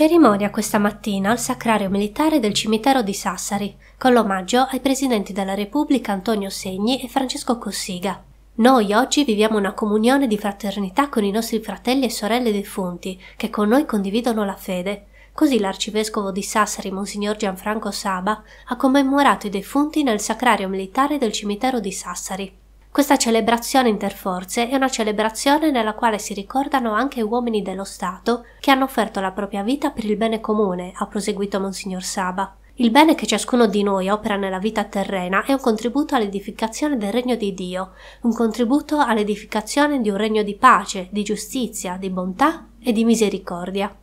Cerimonia questa mattina al Sacrario Militare del cimitero di Sassari, con l'omaggio ai presidenti della Repubblica Antonio Segni e Francesco Cossiga. Noi oggi viviamo una comunione di fraternità con i nostri fratelli e sorelle defunti, che con noi condividono la fede. Così l'arcivescovo di Sassari, Monsignor Gianfranco Saba, ha commemorato i defunti nel Sacrario Militare del cimitero di Sassari. Questa celebrazione interforze è una celebrazione nella quale si ricordano anche uomini dello Stato che hanno offerto la propria vita per il bene comune, ha proseguito Monsignor Saba. Il bene che ciascuno di noi opera nella vita terrena è un contributo all'edificazione del regno di Dio, un contributo all'edificazione di un regno di pace, di giustizia, di bontà e di misericordia.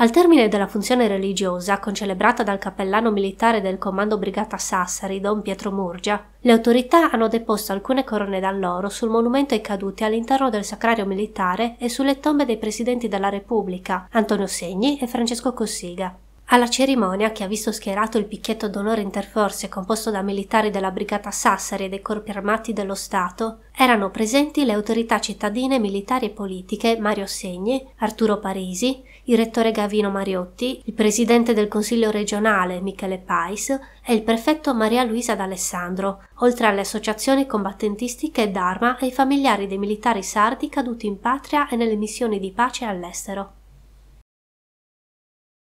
Al termine della funzione religiosa, concelebrata dal cappellano militare del Comando Brigata Sassari, Don Pietro Murgia, le autorità hanno deposto alcune corone d'alloro sul monumento ai caduti all'interno del Sacrario Militare e sulle tombe dei presidenti della Repubblica, Antonio Segni e Francesco Cossiga. Alla cerimonia, che ha visto schierato il picchietto d'onore interforze composto da militari della Brigata Sassari e dei corpi armati dello Stato, erano presenti le autorità cittadine, militari e politiche Mario Segni, Arturo Parisi, il rettore Gavino Mariotti, il presidente del Consiglio regionale Michele Pais e il prefetto Maria Luisa D'Alessandro, oltre alle associazioni combattentistiche d'arma e i familiari dei militari sardi caduti in patria e nelle missioni di pace all'estero.